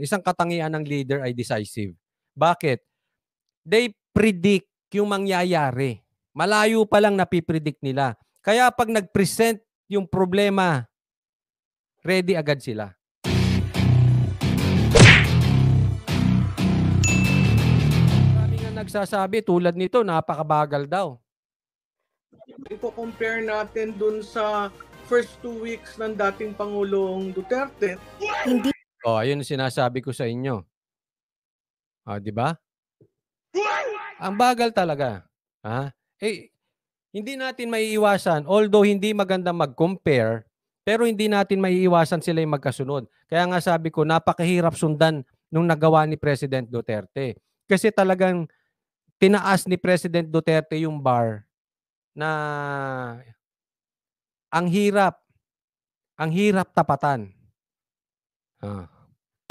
Isang katangian ng leader ay decisive. Bakit? They predict yung mangyayari. Malayo pa lang napipredict nila. Kaya pag nag-present yung problema, ready agad sila. Marami nga nagsasabi, tulad nito, napakabagal daw. Iko-compare natin dun sa first two weeks ng dating Pangulong Duterte. Hindi Oh, ayun ang sinasabi ko sa inyo. Ah, di ba? Ang bagal talaga. Ha? Eh, hindi natin maiiwasan. Although hindi maganda mag-compare, pero hindi natin maiiwasan sila yung magkasunod. Kaya nga sabi ko, napakahirap sundan nung nagawa ni President Duterte. Kasi talagang tinaas ni President Duterte yung bar na ang hirap, ang hirap tapatan. Ah.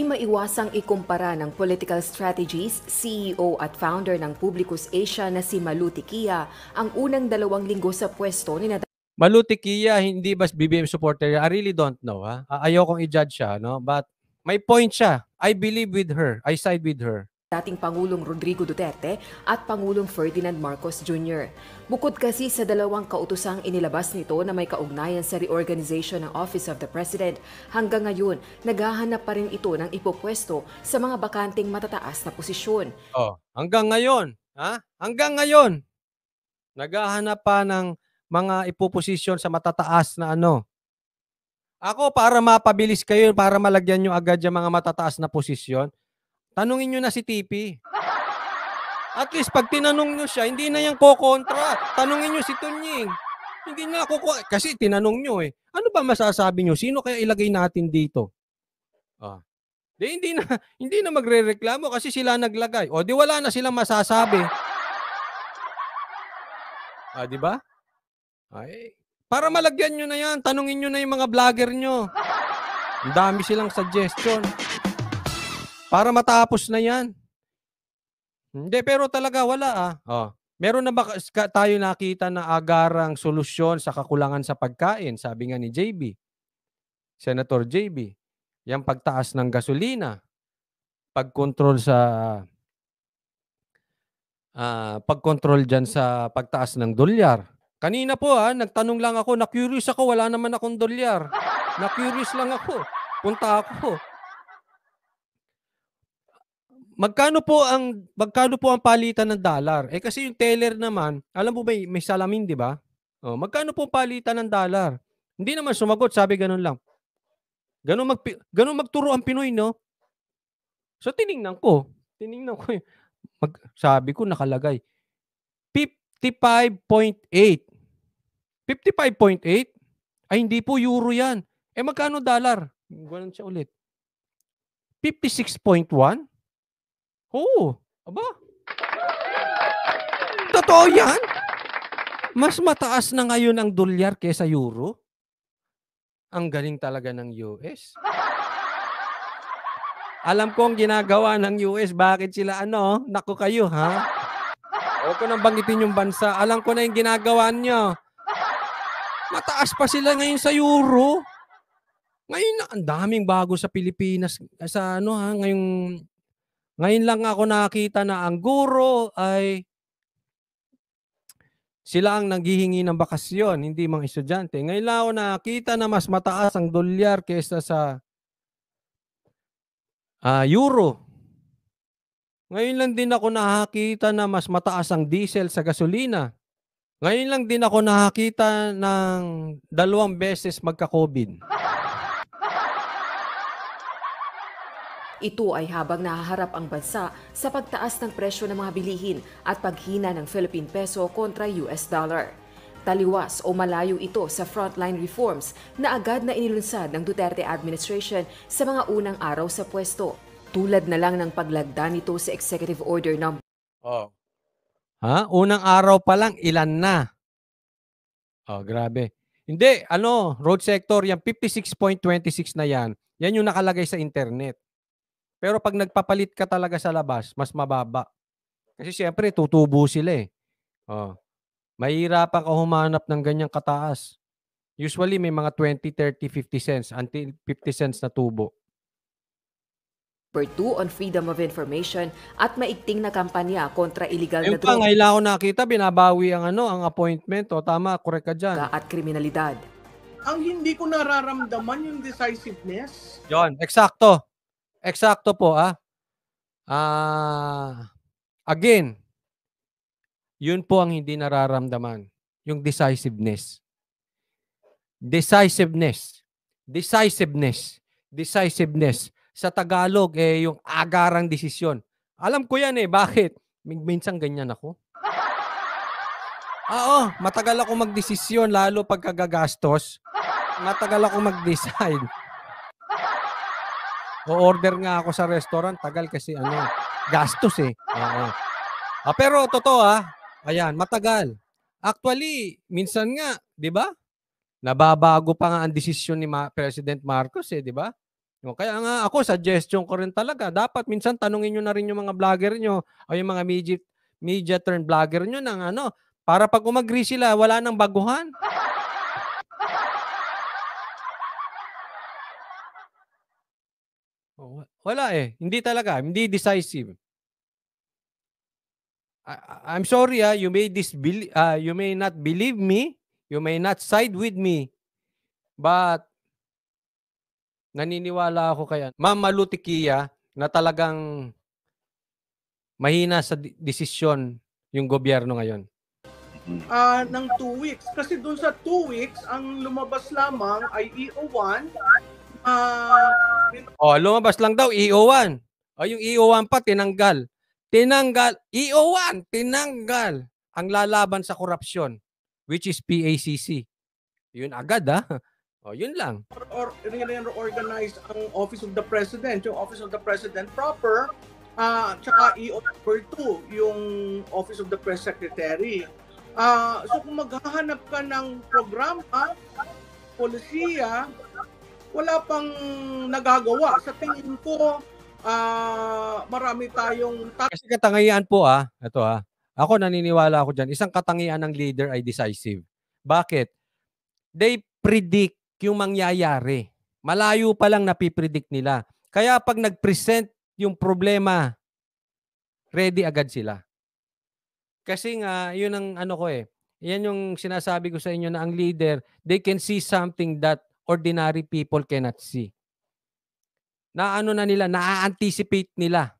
maiwasang ikumpara ng political strategies, CEO at founder ng Publicus Asia na si Malu Tikia ang unang dalawang linggo sa pwesto ni na Malutikia, hindi ba BBM supporter? I really don't know. Ha? Ayokong i-judge siya. No? But may point siya. I believe with her. I side with her. Dating Pangulong Rodrigo Duterte at Pangulong Ferdinand Marcos Jr. Bukod kasi sa dalawang kautosang inilabas nito na may kaugnayan sa reorganization ng Office of the President, hanggang ngayon naghahanap pa rin ito ng ipopwesto sa mga bakanting matataas na posisyon. Oh, hanggang ngayon, ha? Hanggang ngayon, naghahanap pa ng mga ipoposisyon sa matataas na ano. Ako, para mapabilis kayo, para malagyan nyo agad yung mga matataas na posisyon, tanungin nyo na si TP. At least pag tinanong nyo siya, hindi na yan kokontra. Tanungin nyo si Tunying. Hindi na ako, kasi tinanong nyo eh. Ano ba masasabi nyo? Sino kaya ilagay natin dito? Ah. Di, hindi na hindi na magrereklamo kasi sila naglagay. O di wala na silang masasabi. Ah, di ba? Ay, para malagyan nyo na yan, tanungin nyo na yung mga vlogger nyo. Ang dami silang suggestion. Para matapos na yan. Hindi, pero talaga wala ah. Oh. Meron na ba tayo nakita na agarang solusyon sa kakulangan sa pagkain? Sabi nga ni JB. Senator JB. Yung pagtaas ng gasolina. Pagkontrol sa ah pagkontrol dyan sa pagtaas ng dolyar. Kanina po ah, nagtanong lang ako, na-curious ako, wala naman akong dolyar. Na-curious lang ako. Punta ako. Magkano po ang magkano po ang palitan ng dollar? Eh kasi yung teller naman, alam mo ba may, may salamin, 'di ba? Oh, magkano po ang palitan ng dollar? Hindi naman sumagot, sabi ganun lang. Ganun mag ganun magturo ang Pinoy, no? So tiningnan ko, tiningnan ko mag, sabi ko nakalagay 55.8. 55.8? Ay hindi po euro 'yan. Eh magkano dollar? Ganun siya ulit. 56.1? Oo. Aba. Totoo yan? Mas mataas na ngayon ang dolyar kesa euro? Ang galing talaga ng US. Alam ko ang ginagawa ng US. Bakit sila ano? Naku kayo, ha? Huwag ko nang banggitin yung bansa. Alam ko na yung ginagawa nyo. Mataas pa sila ngayon sa euro. Ngayon ang daming bago sa Pilipinas. Sa ano ha, ngayong ngayon lang ako nakita na ang guro ay sila ang naghihingi ng bakasyon, hindi mga estudyante. Ngayon lang ako nakita na mas mataas ang dolyar kaysa sa ah, euro. Ngayon lang din ako nakakita na mas mataas ang diesel sa gasolina. Ngayon lang din ako nakakita ng dalawang beses magka-COVID. Ito ay habang nahaharap ang bansa sa pagtaas ng presyo ng mga bilihin at paghina ng Philippine peso kontra US dollar. Taliwas o malayo ito sa frontline reforms na agad na inilunsad ng Duterte administration sa mga unang araw sa pwesto. Tulad na lang ng paglagda nito sa Executive Order No. Oh. Ha? Unang araw pa lang, ilan na? Oh, grabe. Hindi, ano, road sector, yung 56.26 na yan, yan yung nakalagay sa internet. Pero pag nagpapalit ka talaga sa labas, mas mababa. Kasi siyempre, tutubo sila eh. Oh. Mahirapan ka humanap ng ganyang kataas. Usually, may mga 20, 30, 50 cents until 50 cents na tubo. Number 2 on freedom of information at maigting na kampanya kontra illegal na Yung pa, droga ngayon lang ako nakita, binabawi ang ano, ang appointment. O tama, correct ka dyan. at kriminalidad. Ang hindi ko nararamdaman yung decisiveness. Yon, eksakto. Eksakto po, ah. Ah, again, yun po ang hindi nararamdaman. Yung decisiveness. Decisiveness. Decisiveness. Decisiveness. Sa Tagalog, eh, yung agarang desisyon. Alam ko yan eh. Bakit? Min- Minsan ganyan ako. Oo, matagal ako magdesisyon, lalo pagkagagastos. Matagal ako mag-decide. O-order nga ako sa restaurant, tagal kasi ano, gastos eh. Oo. Ah, pero totoo ah, ayan, matagal. Actually, minsan nga, 'di ba? Nababago pa nga ang desisyon ni Ma- President Marcos eh, 'di ba? Kaya nga ako suggestion ko rin talaga, dapat minsan tanungin niyo na rin yung mga vlogger niyo o yung mga media media turn vlogger niyo ng ano, para pag umagree sila, wala nang baguhan. Wa- Wala eh. Hindi talaga. Hindi decisive. I, I'm sorry ah, you may disbel ah, you may not believe me, you may not side with me, but naniniwala ako kaya Ma'am Malutikia na talagang mahina sa de- desisyon yung gobyerno ngayon. ah ng two weeks. Kasi dun sa two weeks, ang lumabas lamang ay EO1. Ah Oh, lumabas lang daw EO1. O yung EO1 pa tinanggal. Tinanggal EO1, tinanggal ang lalaban sa korupsyon which is PACC. Yun agad ah. O yun lang. or organize ang Office of the President, yung Office of the President proper, ah tsaka EO number 2, yung Office of the Press Secretary. Ah, so kung maghahanap ka ng programa, polisiya, wala pang nagagawa. Sa tingin ko, ah marami tayong Kasi katangian po ah, ito ah. Ako naniniwala ako diyan. Isang katangian ng leader ay decisive. Bakit? They predict yung mangyayari. Malayo pa lang napipredict nila. Kaya pag nag-present yung problema, ready agad sila. Kasi nga, yun ang ano ko eh. Yan yung sinasabi ko sa inyo na ang leader, they can see something that ordinary people cannot see. Na ano na nila, na-anticipate nila.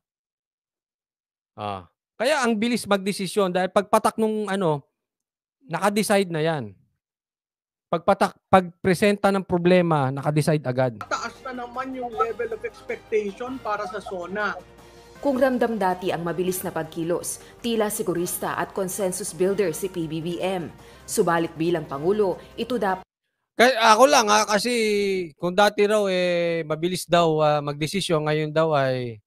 Ah. Kaya ang bilis magdesisyon dahil pagpatak nung ano, naka-decide na yan. Pagpatak, pagpresenta ng problema, naka-decide agad. taas na naman yung level of expectation para sa SONA. Kung ramdam dati ang mabilis na pagkilos, tila sigurista at consensus builder si PBBM. Subalit bilang Pangulo, ito dapat Kaya ako lang ha, kasi kung dati raw eh mabilis daw ah, magdesisyon, ngayon daw ay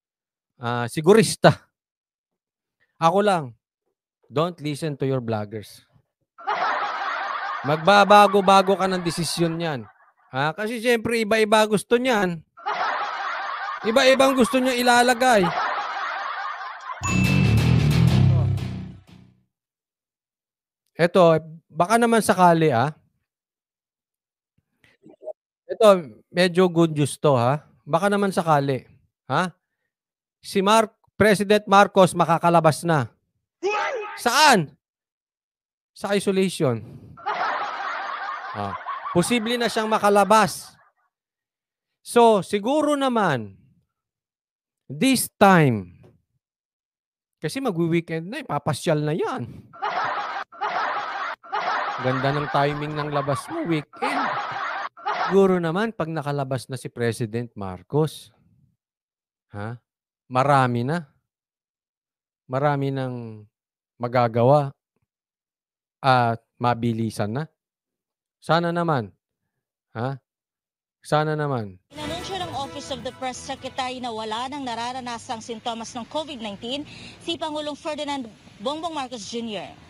ah, sigurista. Ako lang, don't listen to your vloggers. Magbabago-bago ka ng desisyon niyan. Ha? Kasi siyempre iba-iba gusto niyan. Iba-ibang gusto niya ilalagay. Ito, baka naman sakali ah. Ito, medyo good news to ha. Baka naman sakali. Ha? Si Mark, President Marcos makakalabas na. Saan? Sa isolation. Ah, posible na siyang makalabas. So, siguro naman, this time, kasi magwi-weekend na, ipapasyal na yan. Ganda ng timing ng labas mo, weekend. Siguro naman pag nakalabas na si President Marcos, ha? Marami na. Marami nang magagawa at mabilisan na. Sana naman. Ha? Sana naman. Inanunsyo ng Office of the Press Secretary na wala nang nararanasang sintomas ng COVID-19 si Pangulong Ferdinand Bongbong Marcos Jr.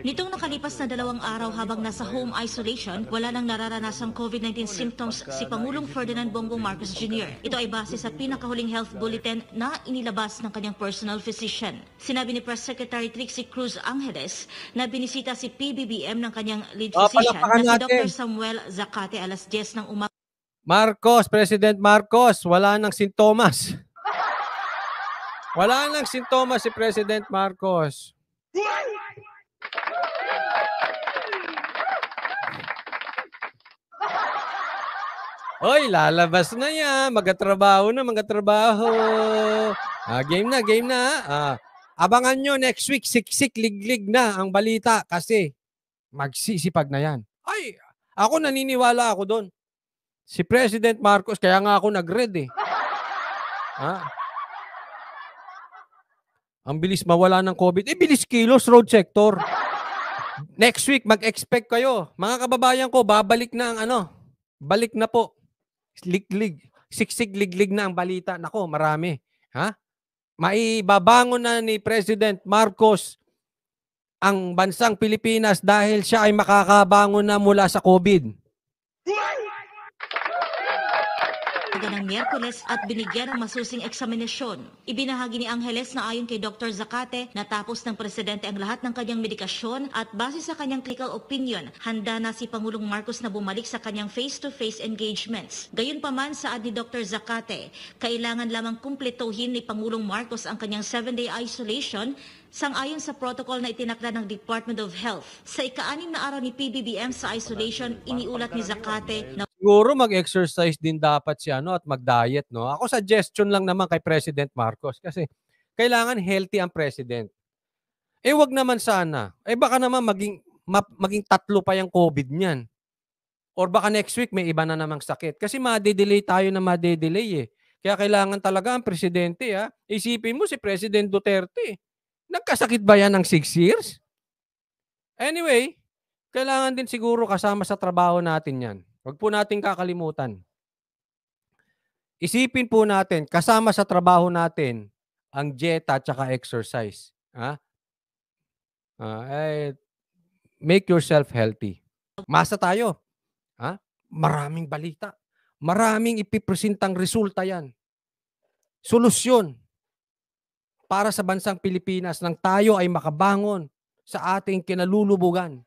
Nitong nakalipas na dalawang araw habang nasa home isolation, wala nang nararanasang COVID-19 symptoms si Pangulong Ferdinand Bongbong Marcos Jr. Ito ay base sa pinakahuling health bulletin na inilabas ng kanyang personal physician. Sinabi ni Press Secretary Trixie Cruz Angeles na binisita si PBBM ng kanyang lead Oh, physician na si natin. Dr. Samuel Zacate alas 10 ng umaga Marcos, President Marcos, wala nang sintomas. Wala nang sintomas si President Marcos. Oy, lalabas na yan. Magatrabaho na, magatrabaho. Ah, game na, game na. Ah, abangan nyo next week, siksik, liglig na ang balita kasi magsisipag na yan. Ay, ako naniniwala ako doon. Si President Marcos, kaya nga ako nag-red eh. Ha? Ang bilis mawala ng COVID. Eh, bilis kilos, road sector. Next week, mag-expect kayo. Mga kababayan ko, babalik na ang ano. Balik na po. Liglig. Siksik liglig na ang balita. Nako, marami. Ha? Maibabangon na ni President Marcos ang bansang Pilipinas dahil siya ay makakabangon na mula sa COVID. Ng Miyerkules at binigyan ng masusing eksaminasyon. Ibinahagi ni Angeles na ayon kay Dr. Zacate, natapos ng presidente ang lahat ng kanyang medikasyon at base sa kanyang clinical opinion, handa na si Pangulong Marcos na bumalik sa kanyang face-to-face engagements. Gayunpaman saad ni Dr. Zacate, kailangan lamang kumpletuhin ni Pangulong Marcos ang kanyang 7-day isolation Sang-ayon sa protocol na itinakda ng Department of Health, sa ika-anim na araw ni PBBM sa isolation, iniulat ni Zacate na Siguro mag-exercise din dapat si ano at mag-diet, no? Ako suggestion lang naman kay President Marcos kasi kailangan healthy ang president. Eh wag naman sana. Eh baka naman maging ma- maging tatlo pa yung COVID niyan. Or baka next week may iba na namang sakit. Kasi ma-delay tayo na ma-delay eh. Kaya kailangan talaga ang presidente ha. Isipin mo si President Duterte. Nagkasakit ba yan ng 6 years? Anyway, kailangan din siguro kasama sa trabaho natin yan. Huwag po natin kakalimutan. Isipin po natin, kasama sa trabaho natin, ang dieta at saka exercise. Ha? Ah, eh, make yourself healthy. Masa tayo. Ha? Maraming balita. Maraming ipipresentang resulta yan. Solusyon para sa bansang Pilipinas nang tayo ay makabangon sa ating kinalulubugan.